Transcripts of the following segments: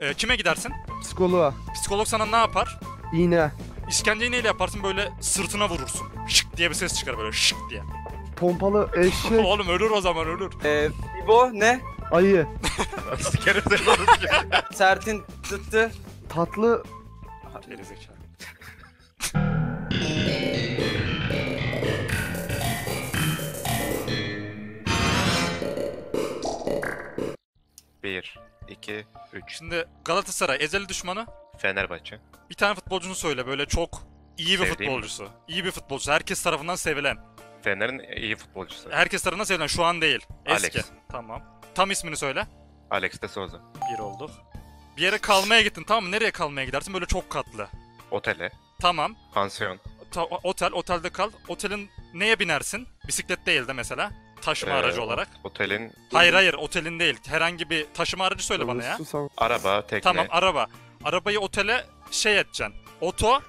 Ee, kime gidersin? Psikoloğa. Psikolog sana ne yapar? İğne. İşkenceyi neyle yaparsın? Böyle sırtına vurursun. Şık diye bir ses çıkar böyle şık diye. Pompalı eşek. Oğlum ölür o zaman ölür. Ee, İbo ne? ayı. Sikerim seni oğlum. Sertin zıttı. Tatlı. Gerizekalı. Bir, iki, üç. Şimdi Galatasaray ezeli düşmanı. Fenerbahçe. Bir tane futbolcunu söyle böyle çok iyi bir Sevdiğim futbolcusu. İyi bir futbolcu. Herkes tarafından sevilen. Fener'in iyi futbolcusu. Herkes tarafından sevilen şu an değil. Eski. Alex. Tamam. Tam ismini söyle. Alex de Souza. Bir olduk. Bir yere kalmaya gittin tamam mı? Nereye kalmaya gidersin? Böyle çok katlı. Otele. Tamam. Pansiyon. Ta- otel, otelde kal. Otelin neye binersin? Bisiklet değil de mesela. Taşıma Ee, aracı olarak. Otelin Hayır hayır otelin değil. Herhangi bir taşıma aracı söyle bana ya. Araba, tekne. Tamam araba. Arabayı otele şey edeceksin. Oto,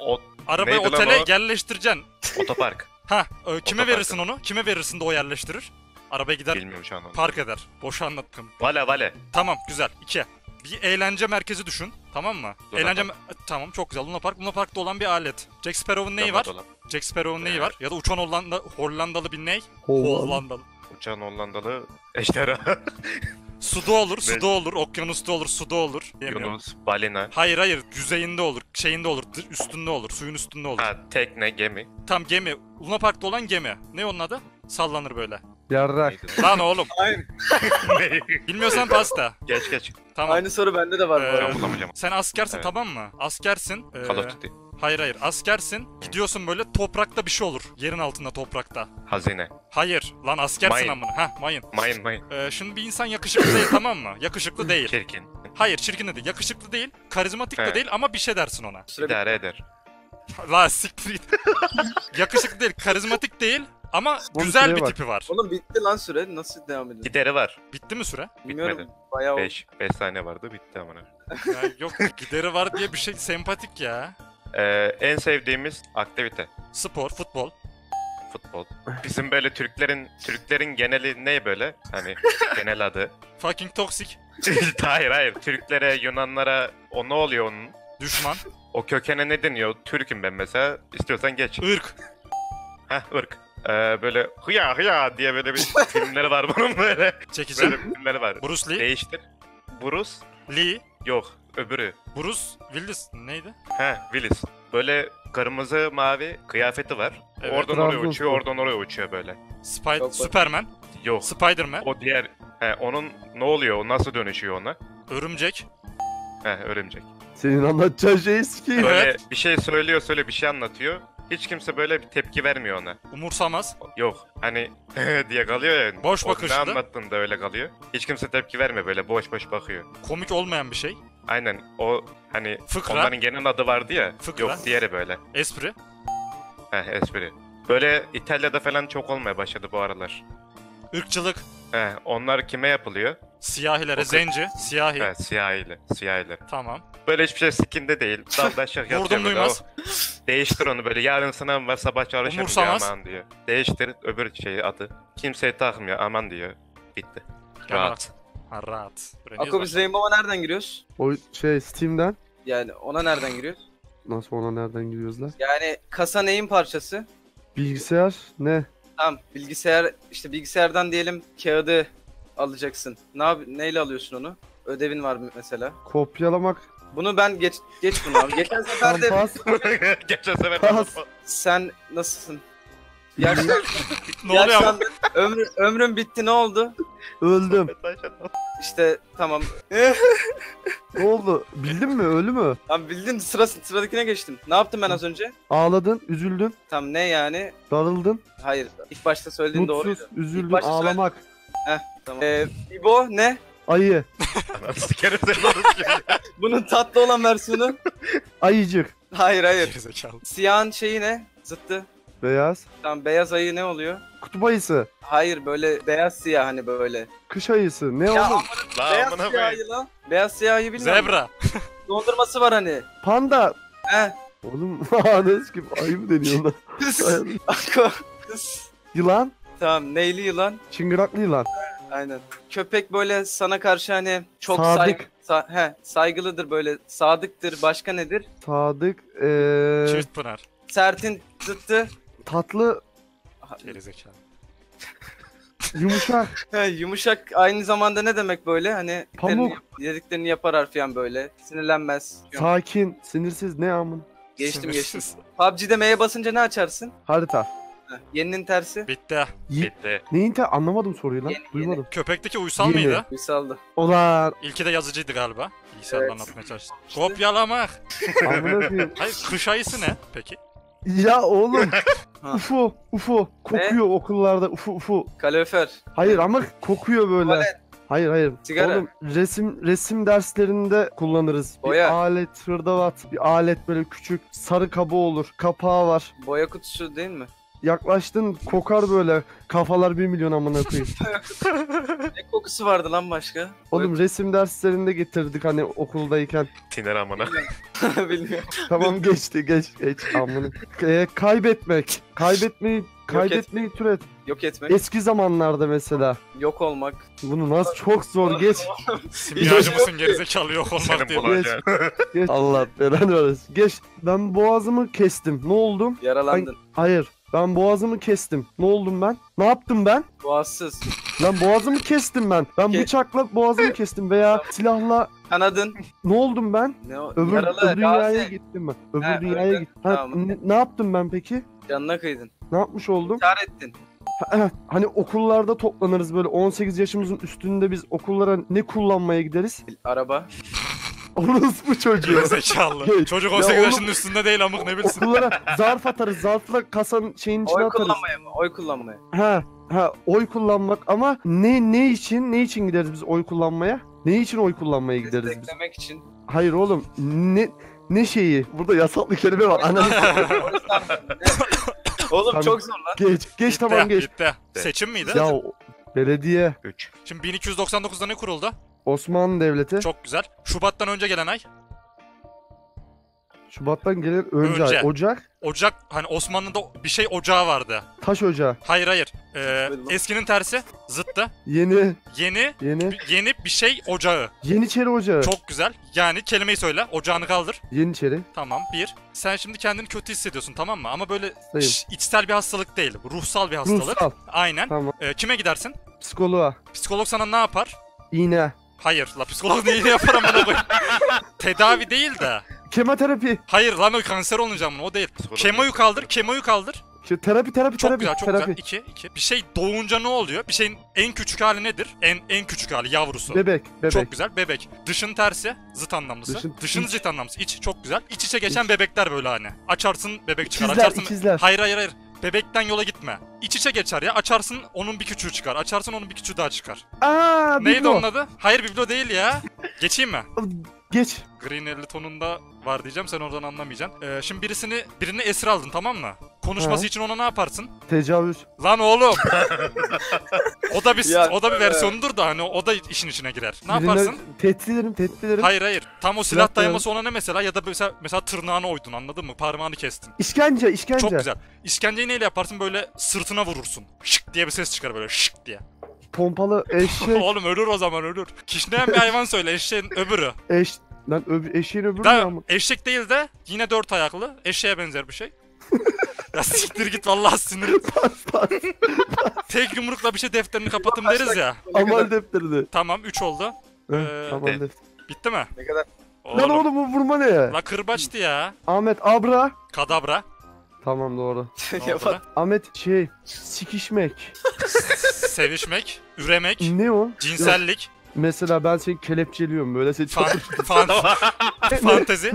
O, arabayı Neydi lan otele o? yerleştireceksin. otopark. Ha, e, kime Otopark. verirsin onu? Kime verirsin de o yerleştirir? Arabaya gider, Bilmiyorum şu an onu. park eder. Boş anlattım. Vale vale. Tamam, güzel. İki. Bir eğlence merkezi düşün. Tamam mı? Luna eğlence Park. me- Tamam, çok güzel. Luna Park. Luna Park'ta olan bir alet. Jack Sparrow'un neyi var? Cama dolap. Jack Sparrow'un neyi var? Ya da uçan Hollanda, Hollandalı bir ney? Hollanda. Hollandalı. Uçağın Hollandalı ejderha. Suda olur, suda olur, okyanusta olur, suda olur. Yemiyorum. Yunus, balina. Hayır hayır, yüzeyinde olur, şeyinde olur, üstünde olur, suyun üstünde olur. Ha, tekne, gemi. Tam gemi. Luna Park'ta olan gemi. Ne onun adı? Sallanır böyle. Yarrak. Lan oğlum. Aynı, Bilmiyorsan pasta. geç geç. Tamam. aynı soru bende de var bu Ee, arada. Sen askersin Evet. tamam mı? Askersin. ee, Call of Duty. Hayır hayır. Askersin. Gidiyorsun böyle toprakta bir şey olur. Yerin altında toprakta. Hazine. Hayır. Lan askersin Mayın. amına. Heh mayın. Mayın mayın. Ee, şimdi bir insan yakışıklı değil tamam mı? Yakışıklı değil. Çirkin. Hayır çirkin de değil. Yakışıklı değil. Karizmatik de değil ama bir şey dersin ona. İdare eder. La siktir git. Yakışıklı değil. Karizmatik değil. Ama Bunun güzel bir bak. tipi var. Oğlum bitti lan süre. Nasıl devam ediyor? Gideri var. Bitti mi süre? Bilmiyorum. bitmedi. Bayağı oldu. 5 5 saniye vardı bitti amına. Ya yok gideri var diye bir şey sempatik ya. Ee, en sevdiğimiz aktivite Spor, futbol. futbol. Bizim böyle Türklerin Türklerin geneli ne böyle? Hani genel adı. Fucking toksik. hayır hayır. Türklere, Yunanlara o ne oluyor onun? Düşman. O kökene ne deniyor? Türk'üm ben mesela. İstiyorsan geç. ırk. Heh ırk. Ee, böyle hıya hıya diye böyle bir filmleri var bunun böyle. Çekici. Böyle filmleri var. Bruce Lee. Değiştir. Bruce Lee. yok öbürü. Bruce Willis neydi? He Willis. Böyle kırmızı mavi kıyafeti var. Evet. Oradan oraya Trabzonspor. uçuyor, oradan oraya uçuyor böyle. Spy Yok, bak. Superman. Yok. Spiderman. O diğer he onun ne oluyor? O nasıl dönüşüyor ona? Örümcek. He örümcek. Senin anlatacağın şey. Evet. Böyle bir şey söylüyor, söyle bir şey anlatıyor. Hiç kimse böyle bir tepki vermiyor ona. Umursamaz. Yok. Hani diye kalıyor ya. Boş o bakışlı. Ne anlattığında öyle kalıyor. Hiç kimse tepki vermiyor böyle boş boş bakıyor. Komik olmayan bir şey. Aynen o hani Fıkra. onların genel adı vardı ya. Fıkra. Yok diğeri böyle. Espri. Heh espri. Böyle İtalya'da falan çok olmaya başladı bu aralar. Irkçılık. He onlar kime yapılıyor? Siyahilere. O- Zenci. Siyahi. He siyahiyle. Siyahiyle. Tamam. Böyle hiçbir şey skinde değil. Daldaşak Vurdum yatıyor böyle. duymaz. "Oh, Değiştir onu böyle. Yarın sınav var sabah çalışırım diyor Umursamaz. aman diyor. Değiştir öbür şeyi adı. Kimseye takmıyor aman diyor. Bitti. Rahat. rahat. Ha rahat. Ako biz Rainbow'a nereden giriyoruz? O şey Steam'den. Yani ona nereden giriyoruz? Nasıl ona nereden giriyoruz lan? Yani kasa neyin parçası? Bilgisayar ne? Tamam bilgisayar işte bilgisayardan diyelim kağıdı alacaksın. Ne yap neyle alıyorsun onu? Ödevin var mı mesela? Kopyalamak. Bunu ben geç geç bunu abi. Geçen sefer de. Geçen sefer Pas. sen nasılsın? Yaşlan, Ne oluyor yaşlandın. Ömrün, ömrün bitti ne oldu? Öldüm. İşte tamam. Ne oldu? Bildin mi? Ölü mü? Tamam bildin sıra, sıradakine geçtim. Ne yaptım ben az önce? Ağladın, üzüldün, Tam ne yani? darıldın, Hayır ilk başta söylediğin mutsuz, doğruydu. üzüldün, başta ağlamak. Tamam. Ee, İbo ne? Ayı, Sikerim. Bunun tatlı olan versiyonu? ayıcık, Hayır hayır. Siyahın şeyi ne? Zıttı. Beyaz, Tamam beyaz ayı ne oluyor? kutup ayısı, Hayır böyle beyaz siyah hani böyle. kış ayısı. Ne Ya oğlum? La beyaz amına siyah ayı lan. Beyaz siyah ayı bilmiyorum. Zebra. Dondurması var hani. Panda. He. Oğlum anası gibi ayı mı deniyor. Kız. Yılan, Tamam neyli yılan? çıngıraklı yılan, Aynen. Köpek böyle sana karşı hani çok Sadık. saygı sa- he, saygılıdır böyle sadıktır. Başka nedir? Sadık. Ee, Çift pınar. Sertin zıttı. Tatlı. Gerizekalı. Yumuşak. He, yumuşak aynı zamanda ne demek böyle? Hani Pamuk. dediklerini- dediklerini yapar harfiyen böyle. Sinirlenmez. sakin. Sinirsiz. Ne amın? Geçtim geçtim. Sinirsiz. PUBG'de M'ye basınca ne açarsın? Harita. Heh, yeninin tersi. Bitti. Ye- Bitti. Neyin te anlamadım soruyu lan. Yeni, Duymadım. Köpekteki uysal Yeni. mıydı? Uysaldı. Ulan. İlki de yazıcıydı galiba. Bilgisayardan Evet. anlatmaya çalıştım. Kopyalamak. Amına koyayım. Hayır kış ayısı ne peki? Ya oğlum. Ha. UFO. UFO. Kokuyor okullarda. UFO UFO. Kalorifer. Hayır ama kokuyor böyle. Tuvalet. Hayır hayır. Sigara. Oğlum resim resim derslerinde kullanırız. Bir Boya. alet hırdavat. Bir alet böyle küçük. Sarı kabı olur. Kapağı var. Boya kutusu değil mi? Yaklaştın kokar böyle. Kafalar bir milyon amına koyayım. Ne kokusu vardı lan başka? Oğlum resim derslerinde getirdik hani okuldayken. Tiner amına. Bilmiyorum. Tamam geçti geç geç amına. Ee, kaybetmek. Kaybetmeyi kaybetmeyi türet. Yok etmek. Eski zamanlarda mesela. Yok olmak. Bunu nasıl çok zor geç. Simyacı mısın gerizekalı yok olmak Senin diyor. bulacağın. geç. Allah belanı versin. Geç. Ben boğazımı kestim. Ne oldum? Yaralandın. Hayır. Ben boğazımı kestim. Ne oldum ben? Ne yaptım ben? Boğazsız. Lan boğazımı kestim ben. Ben Ke- bıçakla boğazımı kestim veya silahla Kanadın. ne oldum ben? Ne o? Öbür, Yaralı. öbür dünyaya Gazi. gittim ben. Öbür Ha, dünyaya öyle. gittim. Ha, Tamam. ne, ne yaptım ben peki? Canına kıydın. Ne yapmış oldum? İntihar ettin. Ha, Hani okullarda toplanırız böyle 18 yaşımızın üstünde biz okullara ne kullanmaya gideriz? Araba. Orospu çocuğu. Zekalı. Çocuk Ya 18 oğlum- yaşının üstünde değil amık ne bilsin. Okullara zarf atarız. Zarfla kasanın şeyin içine Oy atarız. kullanmaya mı? Oy kullanmaya. Ha, ha oy kullanmak ama ne ne için? Ne için gideriz biz oy kullanmaya? Ne için oy kullanmaya gideriz biz? Desteklemek için. Hayır oğlum. Ne ne şeyi? Burada yasal bir kelime var. Ananı Oğlum Tamam. çok zor lan. geç. Geç tamam Bitti, geç. bitti. Seçim miydi? Ya belediye 3. Şimdi 1299'da ne kuruldu? Osmanlı Devleti Çok güzel. Şubat'tan önce gelen ay. Şubat'tan gelen önce, Önce. ay. Ocak Ocak hani Osmanlı'da bir şey ocağı vardı. taş ocağı. Hayır hayır. Ee, eskinin tersi zıttı. Yeni Yeni yeni yeni bir şey ocağı. Yeniçeri Ocağı. Çok güzel. Yani kelimeyi söyle. Ocağını kaldır. Yeniçeri. Tamam. Bir. Sen şimdi kendini kötü hissediyorsun tamam mı? Ama böyle Sayın. ş- içsel bir hastalık değil. Ruhsal bir hastalık. Ruhsal. Aynen. Tamam. Ee, kime gidersin? Psikoloğa. Psikolog sana ne yapar? İğne. Hayır la psikolog neyi yapar amına koyayım? Tedavi değil de. Kemoterapi. Hayır lan o kanser olacağım o değil. Kemoyu kaldır, kemoyu kaldır. İşte terapi terapi Çok terapi. güzel, çok terapi. güzel. İki, iki. Bir şey doğunca ne oluyor? Bir şeyin en küçük hali nedir? En en küçük hali yavrusu. Bebek. Bebek. Çok güzel bebek. Dışın tersi zıt anlamlısı. Dışın- Dışın iç. zıt anlamlısı. İç çok güzel. İç içe geçen bebekler böyle hani. Açarsın bebek çıkar. İkizler, Açarsın. ikizler. Hayır hayır hayır. Bebekten yola gitme. İç içe geçer ya. Açarsın onun bir küçüğü çıkar. Açarsın onun bir küçüğü daha çıkar. Aa, Neydi biblo. onun adı? Hayır biblo değil ya. Geçeyim mi? Geç. Green 50 tonunda var diyeceğim sen oradan anlamayacaksın. Ee, şimdi birisini birini esir aldın tamam mı? Konuşması Ha. için ona ne yaparsın? Tecavüz. Lan oğlum. o da bir Ya, o da bir evet. versiyonudur da hani o da işin içine girer. Ne Birine yaparsın? Tehdit ederim, tehdit ederim. Hayır hayır. Tam o silah Silah dayaması dayaması ona ne mesela ya da mesela mesela tırnağını oydun anladın mı? Parmağını kestin. İşkence, işkence. Çok güzel. İşkenceyi neyle yaparsın? Böyle sırtına vurursun. Şık diye bir ses çıkar böyle şık diye. Pompalı eşek, Oğlum ölür o zaman ölür. Kişneyen bir hayvan söyle eşeğin öbürü. eş... Lan öb eşeğin öbürü ne ama? eşek değil de yine dört ayaklı. Eşeğe benzer bir şey. ya siktir git vallahi sinirim. Tek yumrukla bir şey defterini kapatın deriz ya. Amal defterini. Tamam 3 oldu. Ee, Amal de- defter. Bitti mi? ne kadar Lan oğlum bu vurma ne ya? La kırbaçtı ya. Ahmet Abra. Kadabra. Tamam doğru. Ne oldu yapar. lan? Ahmet şey, sikişmek. Sevişmek, üremek, Ne o? Yok, cinsellik, mesela ben seni kelepçeliyorum böyle seni fan, fan, fantezi.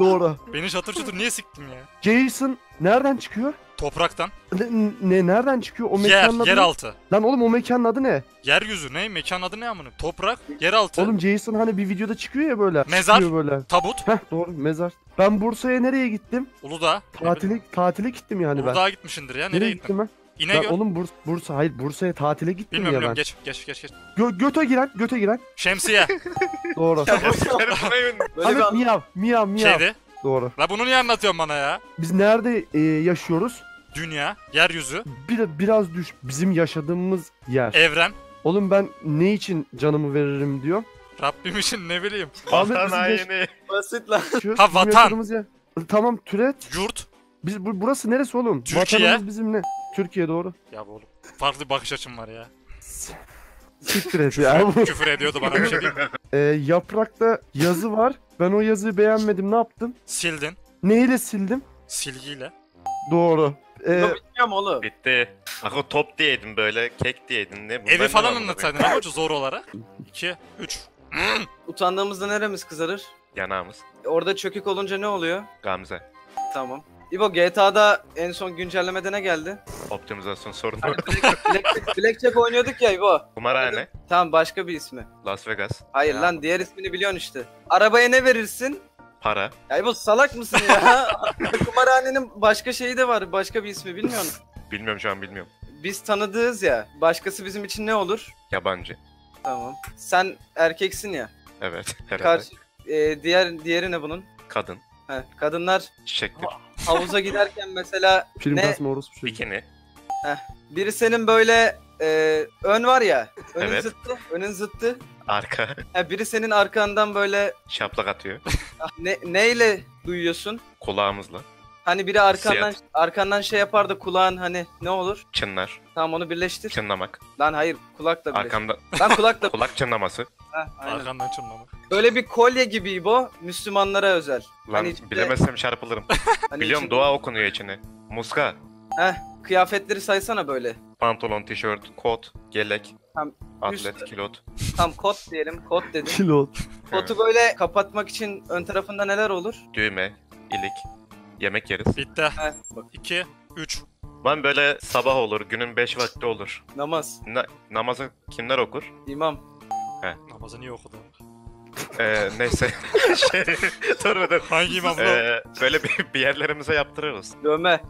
Doğru. Beni çatır çatır niye siktin ya? Jason nereden çıkıyor? Topraktan. Ne, ne nereden çıkıyor? O Yer, mekanın adı ne? yeraltı. Lan oğlum o mekanın adı ne? Yeryüzü ne? Mekan adı ne amına? Toprak, yeraltı, Oğlum Jason hani bir videoda çıkıyor ya böyle. Mezar. Çıkıyor böyle. tabut, Heh doğru mezar. Ben Bursa'ya nereye gittim? Uludağ. Tatile tatile gittim yani ben. Uludağ'a gitmişindir ya. Nereye Nereye gittim ben? İnegöl. Ben oğlum Burs Bursa hayır Bursa'ya tatile gittim Bilmiyorum ya bilmiyorum. ben. Geç geç geç geç. Gö göte giren göte giren. Şemsiye. Doğru. Ahmet miyav miyav miyav. Kedi. Doğru. La bunu niye anlatıyorsun bana ya? Biz nerede e, yaşıyoruz? Dünya, yeryüzü, Bir, biraz düş bizim yaşadığımız yer. evren, Oğlum ben ne için canımı veririm diyor. Rabbim için ne bileyim. Ahmet Vatan haini. Basit lan. Ha, vatan. yaşadığımız yer- Tamam türet. Yurt. Biz bu, burası neresi oğlum? Türkiye. Vatanımız bizim ne? Türkiye doğru. Ya bu oğlum. Farklı bir bakış açım var ya. Siktir et ya. Küfür ediyordu bana bir şey değil. mi? Ee, yaprakta yazı var. Ben o yazıyı beğenmedim. Ne yaptım? Sildin. Neyle sildim? Silgiyle. Doğru. Ee, Yok bilmiyorum oğlum. Bitti. Bak o top diyeydin böyle, kek diyeydin ne? Bunlar Evi ne falan anlatsaydın ama zor olarak. 2, 3. Utandığımızda neremiz kızarır? Yanağımız. Orada çökük olunca ne oluyor? Gamze. Tamam. İbo GTA'da en son güncellemede ne geldi? Optimizasyon sorunu. Black, Blackjack oynuyorduk ya İbo. Kumarhane. Tamam başka bir ismi. Las Vegas. Hayır Ya. lan diğer ismini biliyorsun işte. Arabaya ne verirsin? Para. Ya İbo salak mısın ya? Kumarhanenin başka şeyi de var. Başka bir ismi bilmiyor musun? Bilmiyorum şu an bilmiyorum. Biz tanıdığız ya. Başkası bizim için ne olur? Yabancı. Tamam. Sen erkeksin ya. Evet. Herhalde. Karşı e, diğer diğeri ne bunun? Kadın. Heh, kadınlar Çiçektir. havuza giderken mesela film ne? kasma orospu çocuğu. Bikini. Biri senin böyle e, ön var ya. Önün Evet. zıttı. Önün zıttı. Arka. Ha, biri senin arkandan böyle Şaplak atıyor. ne, neyle duyuyorsun? Kulağımızla. Hani biri arkandan arkandan şey yapar da kulağın hani ne olur? Çınlar. Tamam onu birleştir. Çınlamak. Lan hayır kulakla birleştir. Arkanda Lan kulakla. kulak çınlaması. Heh, aynen. Arkandan çınlamak. Böyle bir kolye gibi bu Müslümanlara özel. Lan Hani içinde- bilemezsem çarpılırım. Hani Biliyorum içinde- dua okunuyor içine. Muska. Heh, kıyafetleri saysana böyle. Pantolon, tişört, kot, gelek. Tam Atlet, üst- kilot. Tam kot diyelim. Kot dedim. Kilo. Kotu böyle kapatmak için ön tarafında neler olur? Düğme, ilik. Yemek yeriz. Bitti. Heh, bak 2, 3. Ben böyle sabah olur, günün 5 vakti olur. namaz, Na- namazı kimler okur? imam. Namazı niye okudun? Ee, neyse. şey, dur dur. Hangi imam bu? Ee, böyle bir, bir yerlerimize yaptırırız. Dövme.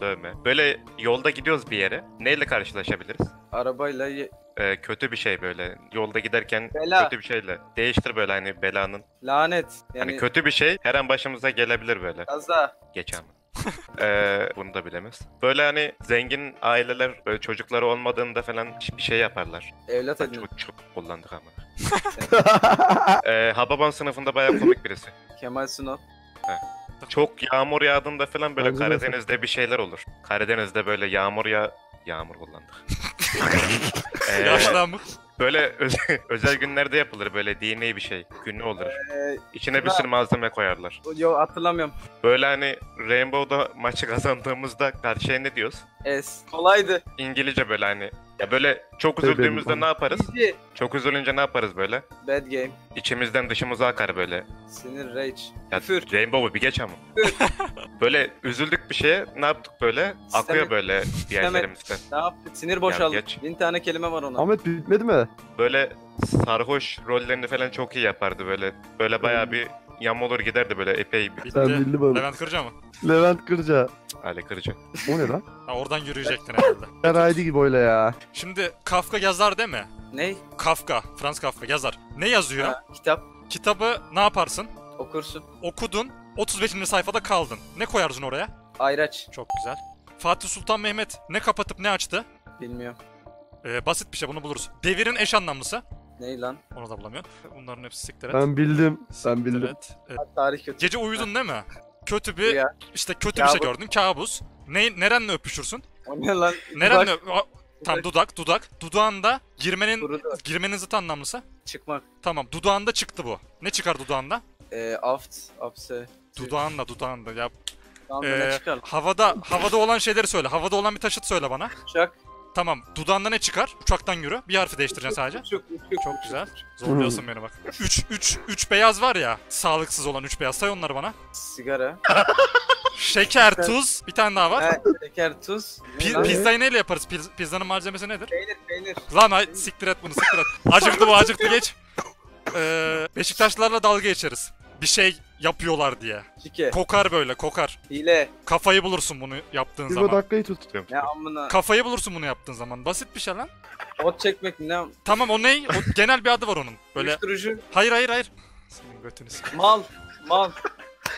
Dövme. Böyle yolda gidiyoruz bir yere. Neyle karşılaşabiliriz? Arabayla ye- Ee, kötü bir şey böyle. Yolda giderken Bela. kötü bir şeyle. Değiştir böyle hani belanın. lanet. Yani Hani kötü bir şey her an başımıza gelebilir böyle. kaza. Geç ama. Ee, bunu da bilemez. Böyle hani zengin aileler böyle çocukları olmadığında falan bir şey yaparlar. Evlat edin. çok, çok kullandık ama. Ee, Hababam sınıfında bayağı komik birisi. Kemal Sunal. Çok yağmur yağdığında falan böyle Bence de Karadeniz'de bir şeyler olur. Karadeniz'de böyle yağmur ya... Yağmur kullandık. Ee, Yaşlanmış. Böyle özel, özel günlerde yapılır böyle dini bir şey. Günü olur. Ee, İçine bir sürü malzeme koyarlar. yo hatırlamıyorum. Böyle hani Rainbow'da maçı kazandığımızda karşıya ne diyoruz? Es. Kolaydı. İngilizce böyle hani. Ya böyle çok Tabii üzüldüğümüzde benim- ne yaparız? Easy. Çok üzülünce ne yaparız böyle? Bad game. İçimizden dışımıza akar böyle. Sinir rage. Ya Küfür. Rainbow'u bir geç ama. böyle üzüldük bir şeye ne yaptık böyle? Akıyor böyle bir yerlerimizden. Ne yaptı? Sinir boşaldı. geç. Bin tane kelime var ona. Ahmet bitmedi mi? Böyle sarhoş rollerini falan çok iyi yapardı böyle. Böyle bayağı bir yam olur giderdi böyle epey bir. Bitti. Sen bildin bana. Levent Kırca mı? Levent Kırca. Ali Kırıcı. O ne lan? Ha, oradan yürüyecektin herhalde. Herhalde gibi öyle ya. Şimdi Kafka yazar değil mi? Ney? Kafka, Franz Kafka yazar. Ne yazıyor? Ha, kitap. Kitabı ne yaparsın? Okursun. Okudun, 35. sayfada kaldın. Ne koyarsın oraya? Ayraç. Çok güzel. Fatih Sultan Mehmet ne kapatıp ne açtı? Bilmiyorum. Ee, basit bir şey bunu buluruz. Devirin eş anlamlısı. Ney lan? Onu da bulamıyorum. Bunların hepsi siktir et. Ben bildim. Ben Siktir bildim. et. Evet. Tarih kötü. Gece uyudun değil mi? Kötü bir, Ya. işte kötü bir şey Kabus. gördün. Kabus. Ne, nerenle öpüşürsün? O ne lan? Nerenle öp... Tam dudak, dudak. Dudağında girmenin, Kurudu. girmenin zıt anlamlısı. Çıkmak. Tamam, dudağında çıktı bu. Ne çıkar dudağında? Ee, aft. Apse. Dudağında, dudağında. Ya Tamam Ee, ne çıkar? havada havada olan şeyleri söyle. Havada olan bir taşıt söyle bana. Uçak. Tamam. Dudağında ne çıkar? Uçaktan yürü. Bir harfi değiştireceksin sadece. Uçuk, Çok uçuk. güzel. Zorluyorsun beni bak. 3 3 3 beyaz var ya. Sağlıksız olan 3 beyaz. Say onları bana. Sigara. Şeker, tuz. Bir tane daha var. Ha, şeker, tuz. Pi- pizzayı neyle yaparız? Piz- pizzanın malzemesi nedir? Peynir, peynir. Lan ay, siktir et bunu siktir et. Acıktı bu acıktı geç. Ee, Beşiktaşlarla dalga geçeriz. Bir şey yapıyorlar diye. Şike. Kokar böyle kokar. Hile. Kafayı bulursun bunu yaptığın Bir zaman. dakikayı tut. Ne amına. Kafayı bulursun bunu yaptığın zaman. Basit bir şey lan. Ot çekmek mi ne? Tamam o ney? O genel bir adı var onun. Böyle Uyuşturucu. hayır hayır hayır. Senin götünü s- Mal. Mal.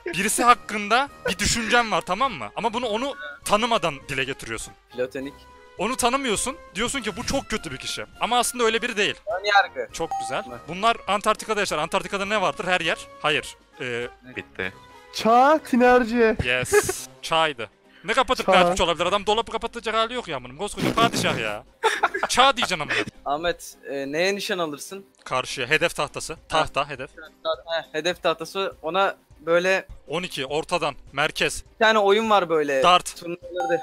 Birisi hakkında bir düşüncen var tamam mı? Ama bunu onu tanımadan dile getiriyorsun. Platonik. Onu tanımıyorsun. Diyorsun ki bu çok kötü bir kişi. Ama aslında öyle biri değil. Ön yargı. Çok güzel. Bunlar Antarktika'da yaşar. Antarktika'da ne vardır? Her yer. Hayır. Ee, Bitti. Çağ tinerci. yes. Çaydı. Ne kapatıp Çağ. ne açmış olabilir? Adam dolabı kapatacak hali yok ya bunun. Koskoca padişah ya. Çağ diyeceksin ama. Ahmet e, neye nişan alırsın? Karşıya. Hedef tahtası. Tahta hedef. Heh, hedef tahtası ona böyle 12. Ortadan. Merkez. bir tane oyun var böyle. Dart.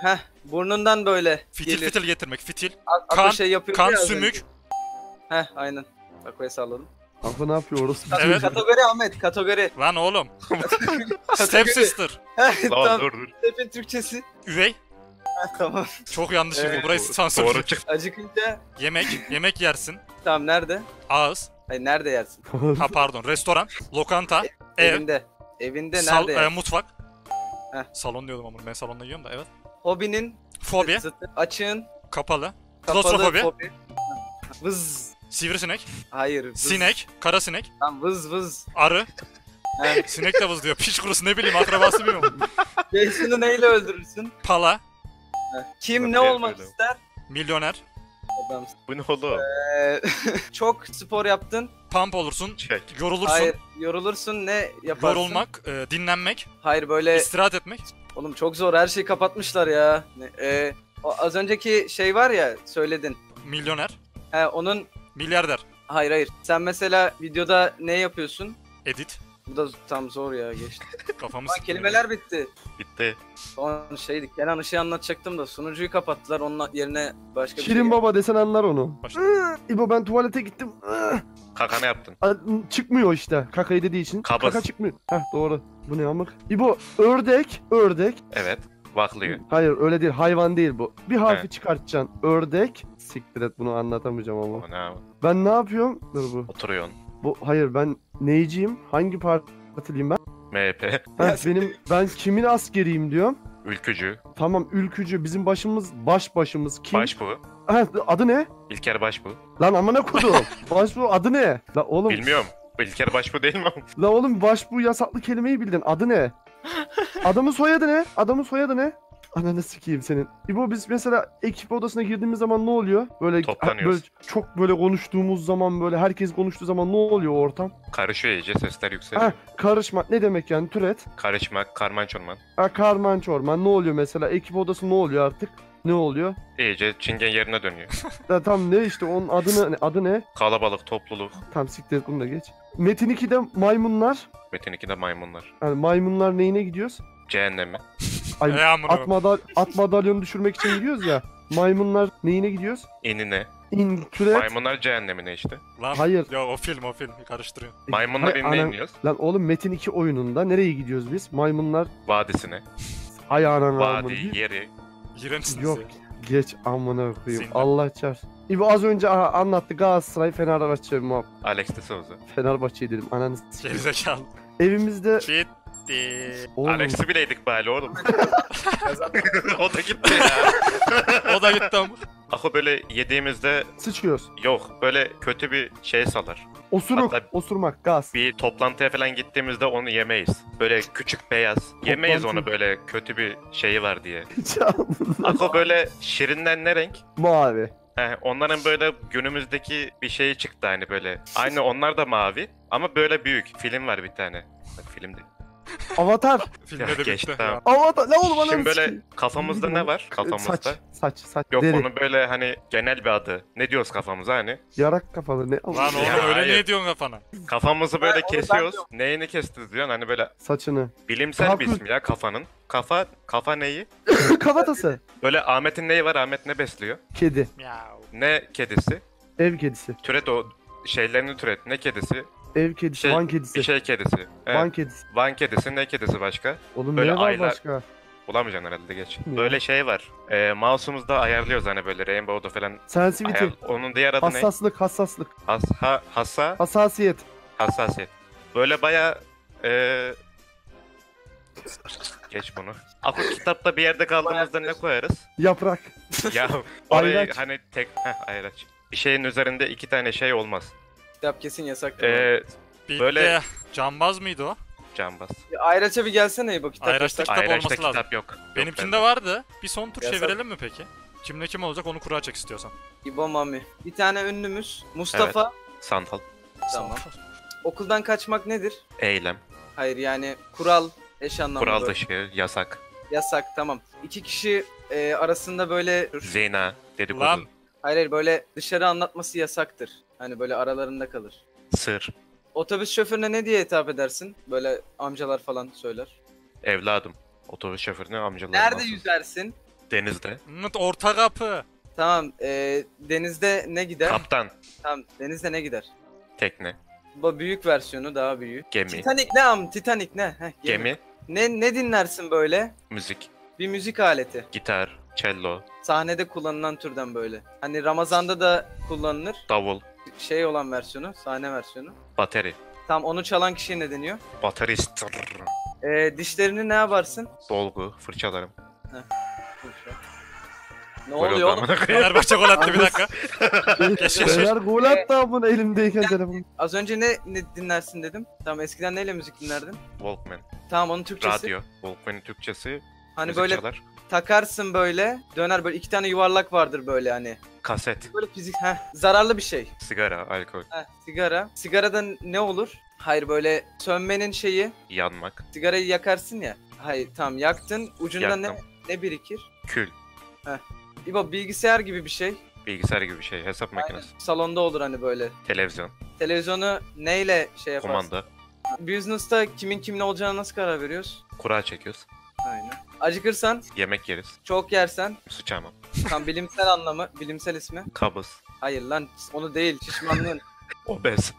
Heh, burnundan böyle Fitil gelir. fitil getirmek. Fitil. A- kan- şey yapıyor Kan, ya az sümük. önce. Heh aynen. Ako'ya salladım. Kanka ne yapıyoruz? Evet. Kategori Ahmet kategori. Lan oğlum. Stepsister. Heh, Lan dur dur. Step'in Türkçesi. Üvey. Heh, tamam. Çok yanlış Evet. evet. Burayı Doğru- sansür. Doğru çıktı. Acıkınca Yemek. Yemek yersin. tamam nerede? Ağız. Hayır nerede yersin? Ha pardon. Restoran. Lokanta. Ev. Evinde. Evinde Sal, nerede e, yersin? mutfak. Heh. Salon diyordum ama ben salonda yiyorum da evet. Hobinin Fobi. zıtı. Açığın Kapalı. kapalı Klostrofobi. fobi. Vız. Sivrisinek. Hayır. Vız. Sinek. Kara sinek. Tam vız vız. Arı. He. Sinek de vız diyor. Piç kurusu ne bileyim akrabası bilmiyorum. Jason'ı neyle öldürürsün? Pala. Kim ne olmak ister? Milyoner. Adamsın. Bu ne oğlum? Ee, çok spor yaptın. Pump olursun. Çek. Yorulursun. Hayır. Yorulursun ne yaparsın? Yorulmak. e, dinlenmek. Hayır böyle istirahat etmek. Oğlum çok zor her şeyi kapatmışlar ya. Ee, az önceki şey var ya söyledin. Milyoner. He onun Milyarder. hayır hayır. Sen mesela videoda ne yapıyorsun? Edit. Bu da tam zor ya geçti. Kafamı Lan siktim. kelimeler bitti. Bitti. Son şeydik. Kenan Işık'ı anlatacaktım da sunucuyu kapattılar. Onun yerine başka bir şey. Şirin baba desen anlar onu. İbo ben tuvalete gittim. Iı. Kaka ne yaptın? A- Çıkmıyor işte kakayı dediği için. Kabız. Kaka çıkmıyor. Heh doğru. Bu ne amık? İbo ördek, ördek. Evet. Vaklıyor. Hayır öyle değil hayvan değil bu. Bir harfi Evet. çıkartacaksın. Ördek. Siktir et bunu anlatamayacağım ama. O ne abi? Ben ne yapıyorum? Dur bu. Oturuyorsun. Bu hayır ben neyciyim? Hangi partiliyim ben? MHP. Heh, benim ben kimin askeriyim diyorum. Ülkücü. Tamam ülkücü bizim başımız baş başımız kim? Baş bu. Heh, adı ne? İlker Baş bu. Lan amına kodum. baş bu adı ne? La oğlum Bilmiyorum. İlker Baş bu değil mi? La oğlum baş bu yasaklı kelimeyi bildin. Adı ne? Adamın soyadı ne? Adamın soyadı ne? Ananı sikeyim senin. İbo biz mesela ekip odasına girdiğimiz zaman ne oluyor? Böyle, Toplanıyoruz. böyle çok böyle konuştuğumuz zaman böyle herkes konuştuğu zaman ne oluyor o ortam? Karışıyor iyice sesler yükseliyor. Ha, karışmak ne demek yani türet? Karışmak, karman çorman. Ha, karman çorman ne oluyor mesela? Ekip odası ne oluyor artık? Ne oluyor? İyice çingen yerine dönüyor. Ya tam ne işte onun adı ne? Adı ne? Kalabalık, topluluk. Tam siktir et bunu da geç. Metin 2'de maymunlar. Metin 2'de maymunlar. Yani maymunlar neyine gidiyoruz? Cehenneme. Ay, E amına. At, madal at madalyonu düşürmek için gidiyoruz ya. Maymunlar neyine gidiyoruz? İnine. İn türet. Maymunlar cehennemine işte. Lan. Hayır. Ya o film o film. Karıştırıyor. Maymunlar Hay- inine anan- iniyoruz. Lan oğlum Metin 2 oyununda nereye gidiyoruz biz? Maymunlar Vadisine. ayağına Vadi, yeri. İğrençsiniz Yok. ya. Geç amına koyayım. Allah çar. İbo az önce aha, anlattı Galatasaray Fenerbahçe muhabbet. Alex de Souza. Fenerbahçe dedim ananı sikeyim. Gerizekalı. Evimizde Gitti. oğlum Alex'i bileydik bari oğlum. o da gitti ya. O da gitti ama. Ako böyle yediğimizde sıçıyoruz. yok böyle kötü bir şey salar. Osuruk, Hatta- osurmak, gaz. Bir toplantıya falan gittiğimizde onu yemeyiz. Böyle küçük beyaz. Yemeyiz Toplantı- onu böyle kötü bir şeyi var diye. Ako böyle şirinden ne renk? Mavi. Heh, onların böyle günümüzdeki bir şeyi çıktı hani böyle. Aynı onlar da mavi ama böyle büyük. Film var bir tane. Bak film değil. Avatar. Filmde de Geçti, bitti. tamam. Avatar. Ne oğlum Şimdi böyle sikeyim. kafamızda ne var? Kafamızda. Saç, saç, saç. Yok Deri. onun böyle hani genel bir adı. Ne diyoruz kafamıza hani? Yarak kafalı ne? Lan oğlum Ya, öyle hayır. ne diyorsun kafana? Kafamızı böyle onu ben kesiyoruz. Neyini kestiniz diyorsun hani böyle Saçını. bilimsel Kalkın. bir isim ya kafanın. Kafa kafa neyi? Kafatası. Böyle Ahmet'in neyi var? Ahmet ne besliyor? Kedi. Miau. Ne kedisi? Ev kedisi. Türet o şeylerini türet. Ne kedisi? Ev kedisi. Şey- Van kedisi. Bir şey kedisi. Evet. Van kedisi. Van kedisi ne kedisi başka? Oğlum Böyle ne var aylar- başka? Bulamayacaksın herhalde geç. Ne? Böyle şey var. E, mouse'umuzda ayarlıyoruz hani böyle Rainbow'da falan. Sensitivity. Ayar, onun diğer adı ne? Hassaslık, hassaslık. Has, ha, hassa, Hassasiyet. hassasiyet. Böyle baya e, geç bunu. Akıl kitapta bir yerde kaldığımızda ne koyarız? Yaprak. ya orayı Ayraç. hani tek heh, ayraç. Bir şeyin üzerinde iki tane şey olmaz. Kitap kesin yasak. E, Bitti. Böyle- Cambaz mıydı o? cambaz. Ayraç'a bir gelsene bu kitap. Ayraç'ta yasak. kitap Ayraçta olması lazım. kitap yok. Yok Benimkinde bende. vardı. Bir son tur Yasak. çevirelim mi peki? Kimle kim olacak onu kura çek istiyorsan. İbo Mami. Bir tane ünlümüz. Mustafa. Sandal. Tamam. Okuldan kaçmak nedir? Eylem. Hayır yani kural eş anlamda. Kural dışı. Yasak. Yasak tamam. İki kişi e, arasında böyle... Zina. Dedikodu. Lan. Hayır hayır böyle dışarı anlatması yasaktır. Hani böyle aralarında kalır. Sır. Otobüs şoförüne ne diye hitap edersin? Böyle amcalar falan söyler. Evladım. Otobüs şoförüne amcalar. Nerede nasıl? yüzersin? Denizde. Mıt orta kapı. Tamam. e, denizde ne gider? Kaptan. Tamam. Denizde ne gider? Tekne. Bu büyük versiyonu daha büyük. Gemi. Titanic ne am? Titanic ne? Heh, Gemi. Ne ne dinlersin böyle? Müzik. Bir müzik aleti. Gitar. Cello. Sahnede kullanılan türden böyle. Hani Ramazan'da da kullanılır. Davul. Şey olan versiyonu, sahne versiyonu. Bateri. Tam onu çalan kişiye ne deniyor? Baterist. Ee, dişlerini ne yaparsın? Dolgu. Fırçalarım. Ne Böyle oluyor oğlum? Fenerbahçe gol attı bir dakika. Geç, geç, geç. Beyler gol attı amına elimdeyken telefon. Az önce ne, ne dinlersin dedim. Tamam eskiden neyle müzik dinlerdin? Walkman. Tamam onun Türkçesi. Radyo. Walkman'in Türkçesi. Hani müzik böyle çalar. Takarsın böyle. Döner böyle iki tane yuvarlak vardır böyle hani. Kaset. Böyle fizik heh, zararlı bir şey. Sigara. Alkol. Heh, sigara. Sigarada ne olur? Hayır böyle sönmenin şeyi. Yanmak. Sigarayı yakarsın ya. Hayır tamam yaktın. Ucunda ne Yaktım. ne birikir? Kül. İbo bilgisayar gibi bir şey. Bilgisayar gibi bir şey. Hesap makinesi. Salonda olur hani böyle. Televizyon. Televizyonu neyle şey yaparsın? Kumanda. Business'ta kimin kimin olacağına nasıl karar veriyoruz? Kura çekiyoruz. Aynen. Acıkırsan, Yemek yeriz. çok yersen, Sıçamam. tam bilimsel anlamı, bilimsel ismi. Kabız. Hayır lan onu değil, şişmanlığın. Obez.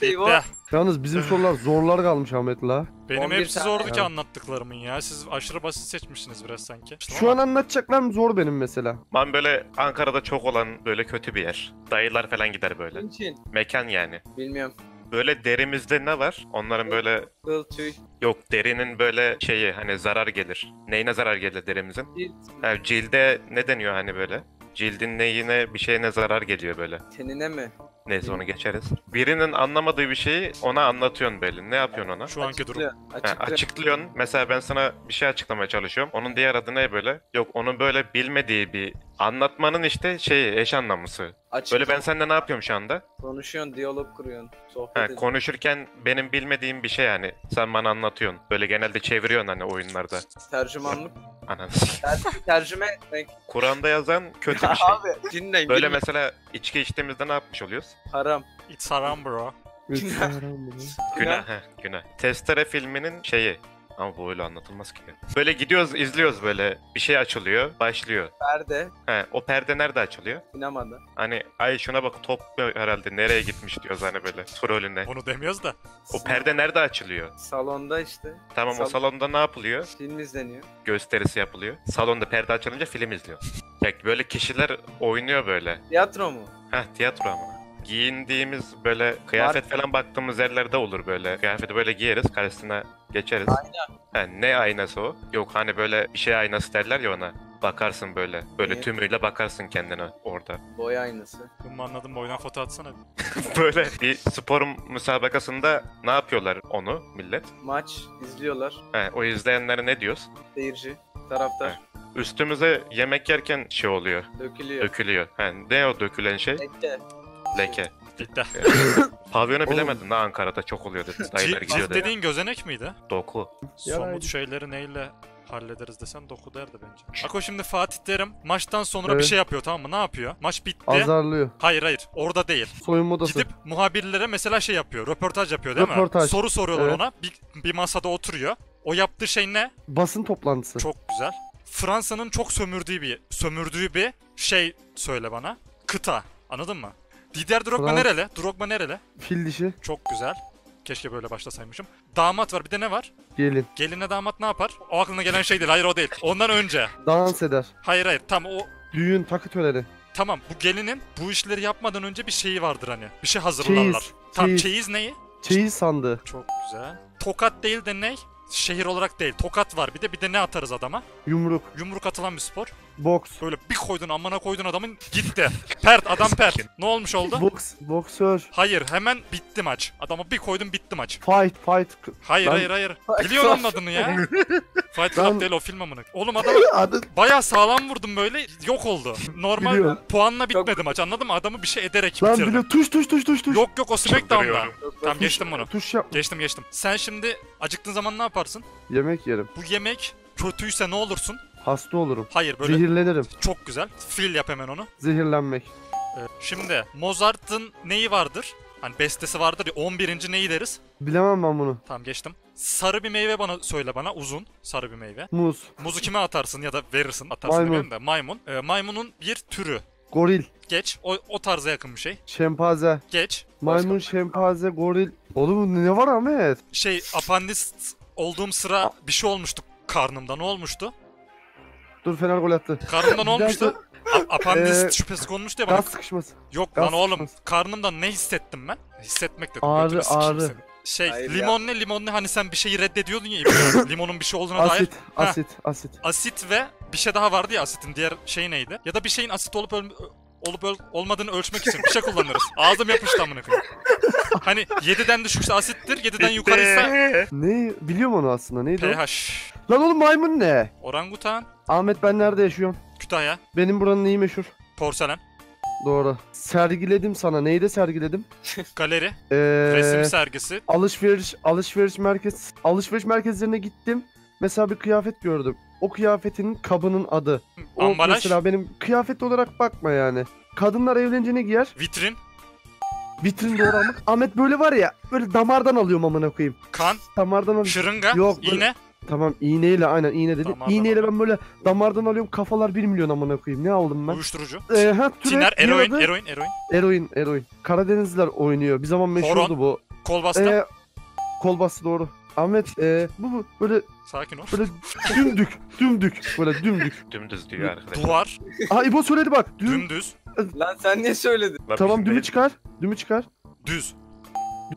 Şey o. Bitti. Yalnız bizim sorular zorlar kalmış Ahmet la. Benim 11 hepsi tane. zordu ki Evet. anlattıklarımın ya. Siz aşırı basit seçmişsiniz biraz sanki. Şu an anlatacaklarım zor benim mesela. Ben böyle Ankara'da çok olan böyle kötü bir yer. Dayılar falan gider böyle. Niçin? Mekan yani. Bilmiyorum. Böyle derimizde ne var? Onların böyle Kıl, tüy, yok derinin böyle şeyi hani zarar gelir. Neyine zarar gelir derimizin? cilt, Ha, cilde ne deniyor hani böyle? Cildin neyine bir şeyine zarar geliyor böyle. tenine mi? Neyse onu geçeriz. Birinin anlamadığı bir şeyi ona anlatıyorsun böyle. Ne yapıyorsun ona? Şu anki durum. Açıklıyor. Ha, Açıklıyor. açıklıyorsun. Mesela ben sana bir şey açıklamaya çalışıyorum. Onun diğer adı ne böyle? Yok onun böyle bilmediği bir anlatmanın işte şeyi eş anlamlısı. Açıklıyor. Böyle ben seninle ne yapıyorum şu anda? Konuşuyorsun, diyalog kuruyorsun, sohbet Ha, ediyorsun. konuşurken benim bilmediğim bir şey yani. Sen bana anlatıyorsun. Böyle genelde çeviriyorsun hani oyunlarda. Tercümanlık. Ananı Ter- tercüme etmek. Kur'an'da yazan kötü bir şey. Abi dinleyin. Böyle bilmiyorum. mesela içki içtiğimizde ne yapmış oluyoruz? Haram. It's haram bro. Günah. heh, günah. Testere filminin şeyi. Ama bu öyle anlatılmaz ki. Böyle gidiyoruz, izliyoruz böyle. Bir şey açılıyor, başlıyor. Perde. He, o perde nerede açılıyor? Sinemada. Hani ay şuna bak top herhalde nereye gitmiş diyoruz hani böyle trolüne. Onu demiyoruz da. O perde nerede açılıyor? Salonda işte. Tamam o Sal- salonda ne yapılıyor? Film izleniyor. Gösterisi yapılıyor. Salonda perde açılınca film izliyor. Ya böyle kişiler oynuyor böyle. Tiyatro mu? Heh tiyatro ama. Giyindiğimiz böyle kıyafet falan baktığımız yerlerde olur böyle. Kıyafeti böyle giyeriz karşısına geçeriz. Ayna. He, ne aynası o? Yok hani böyle bir şey aynası derler ya ona. Bakarsın böyle. Böyle Ne? tümüyle bakarsın kendine orada. Boy aynası. Bunu anladım boydan foto atsana. böyle bir spor müsabakasında ne yapıyorlar onu millet? Maç izliyorlar. He, o izleyenlere ne diyoruz? Seyirci. Taraftar. Üstümüze yemek yerken şey oluyor. Dökülüyor. Dökülüyor. He, ne o dökülen şey? Bekle. Leke. Bitti. Pavyonu bilemedin ha Ankara'da çok oluyor dedi. Dayılar Cilt, gidiyor cilt dedi. dediğin gözenek miydi? Doku. Somut şeyleri neyle hallederiz desen doku derdi bence. Ako şimdi Fatih Terim maçtan sonra bir Evet. şey yapıyor tamam mı? Ne yapıyor? Maç bitti. Azarlıyor. Hayır hayır orada değil. Soyunma odası. Gidip muhabirlere mesela şey yapıyor. Röportaj yapıyor değil mi? Röportaj. Soru soruyorlar Evet. ona. Bir, bir masada oturuyor. O yaptığı şey ne? Basın toplantısı. Çok güzel. Fransa'nın çok sömürdüğü bir sömürdüğü bir şey söyle bana. Kıta. Anladın mı? Didier Drogba Frans- nereli? Drogba nereli? Fil dişi. Çok güzel. Keşke böyle başlasaymışım. Damat var. Bir de ne var? Gelin. Geline damat ne yapar? O aklına gelen şey değil. Hayır o değil. Ondan önce. Dans eder. Hayır hayır. Tam o Düğün takı töreni. tamam. Bu gelinin bu işleri yapmadan önce bir şeyi vardır hani. Bir şey hazırlarlar. Çeyiz. Tam Çeyiz. çeyiz neyi? Çeyiz sandığı. Çok güzel. Tokat değil de ne? Şehir olarak değil. Tokat var bir de bir de ne atarız adama? Yumruk. Yumruk atılan bir spor. Box. Böyle bir koydun amına koydun adamın gitti. Pert adam pert. Ne olmuş oldu? Box. Boksör. Hayır hemen bitti maç. Adama bir koydum bitti maç. Fight. Fight. Hayır Ben- hayır hayır. Biliyorum onun adını ya. Fight Club Ben- değil o film amına. Oğlum adam Adı. bayağı sağlam vurdum böyle yok oldu. Normal Biliyorum. puanla bitmedi maç anladın mı? Adamı bir şey ederek Lan bitirdim. bile tuş tuş tuş tuş tuş. Yok yok o Smackdown'da. Çıldırıyorum. Tamam geçtim bunu. Tuş yap. Geçtim geçtim. Sen şimdi acıktığın zaman ne yaparsın? Yemek yerim. Bu yemek kötüyse ne olursun? Hasta olurum. Hayır böyle Zehirlenirim. çok güzel. Fil yap hemen onu. Zehirlenmek. Ee, şimdi Mozart'ın neyi vardır? Hani bestesi vardır ya 11. neyi deriz? Bilemem ben bunu. Tamam geçtim. Sarı bir meyve bana söyle bana uzun sarı bir meyve. Muz. Muzu kime atarsın ya da verirsin atarsın Maymun. demeyelim de maymun. Ee, maymunun bir türü. Goril. Geç. O, o tarza yakın bir şey. Şempanze. Geç. Maymun, şempanze, goril. Oğlum ne var Ahmet? Şey apandist olduğum sıra bir şey olmuştu karnımda. Ne olmuştu? Dur Fener gol attı. Karnımda ne olmuştu? A- apandist Ee, şüphesi konmuştu ya bana. Gaz sıkışması. Yok gaz lan oğlum. sıkışması. Karnımda ne hissettim ben? Hissetmek dedim. Ağrı, sikeyim ağrı. seni. Şey Hayır ya. limon ne limon ne hani sen bir şeyi reddediyordun ya limonun bir şey olduğuna dair. Asit, Ha. asit, asit. Asit ve bir şey daha vardı ya asitin diğer şey neydi? Ya da bir şeyin asit olup olup öl- olmadığını ölçmek için bir şey kullanırız. Ağzım yapıştı amına koyayım. Hani 7'den düşükse asittir, 7'den yukarıysa Ne? Biliyorum onu aslında. Neydi o? pH. Lan oğlum maymun ne? Orangutan, Ahmet ben nerede yaşıyorum? Kütahya, Benim buranın neyi meşhur? porselen, Doğru. Sergiledim sana. Neyde sergiledim? galeri, Ee, resim sergisi, alışveriş alışveriş merkez alışveriş merkezlerine gittim. Mesela bir kıyafet gördüm. O kıyafetin kabının adı. O ambalaj, mesela benim kıyafet olarak bakma yani. Kadınlar evlenince ne giyer? vitrin, Vitrin doğru almak. Ahmet böyle var ya böyle damardan alıyorum amına koyayım. kan, Damardan alıyorum. şırınga, Yok, böyle- iğne, Tamam iğneyle aynen iğne dedim. Damardan İğneyle ben böyle damardan alıyorum kafalar 1 milyon amına koyayım. Ne aldım ben? uyuşturucu, Ee, ha, türe, tiner, eroin, adı- eroin, eroin, Eroin, eroin. Karadenizliler oynuyor. Bir zaman meşhurdu Horon. bu. kol bastı. Ee, kol bastı doğru. Ahmet ee, bu, bu böyle Sakin ol. böyle dümdük, dümdük, böyle dümdük. Dümdüz diyor arkadaş. Duvar, Aa İbo söyledi bak. Düm, dümdüz, Lan sen niye söyledin? Lan tamam değil. çıkar. Dümü çıkar. düz,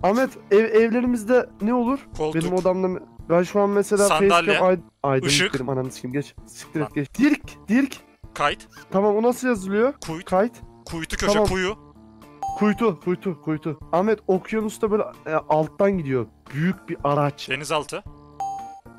Ahmet ev, evlerimizde ne olur? koltuk, Benim odamda ben şu an mesela Sandalye. facecam ay, aydınlık Işık. dedim ananı sikeyim geç. Siktir et geç. Dirk, dirk. kayıt, Tamam o nasıl yazılıyor? kuyut, Kayıt. kuytu köşe, Tamam. kuyu, Kuytu, kuytu, kuytu. Ahmet okyanusta böyle e, alttan gidiyor. Büyük bir araç. denizaltı,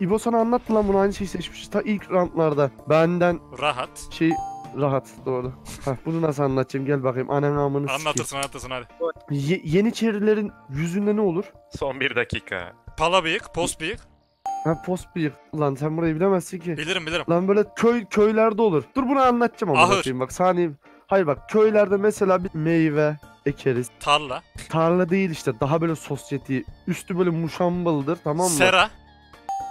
İbo sana anlattı lan bunu aynı şeyi seçmişiz. Ta ilk roundlarda. Benden rahat. şey rahat doğru. Hah, bunu nasıl anlatacağım gel bakayım. Anan amını. Anlatırsın anlatırsın hadi. Ye- Yeniçerilerin yüzünde ne olur? Son bir dakika. Pala bıyık, post bıyık. Ha post bıyık. Lan sen burayı bilemezsin ki. Bilirim bilirim. Lan böyle köy köylerde olur. Dur bunu anlatacağım ama Ahır. bakayım bak saniye. Hayır bak köylerde mesela bir meyve ekeriz. Tarla, Tarla değil işte daha böyle sosyeti. Üstü böyle muşambıldır tamam mı? sera.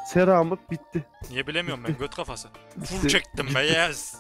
Seramık bitti. Niye bilemiyorum ben göt kafası. Full Bitti. çektim be yes.